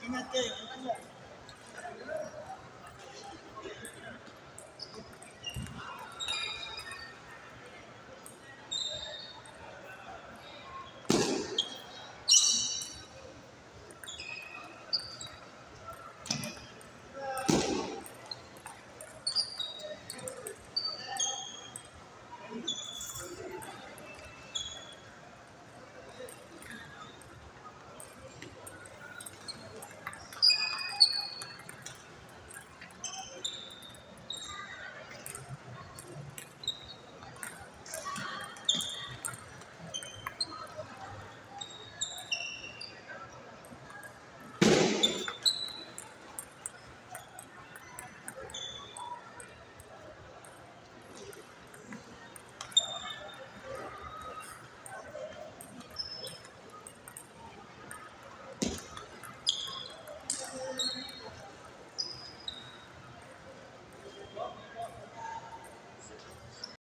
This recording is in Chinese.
今天队友一个。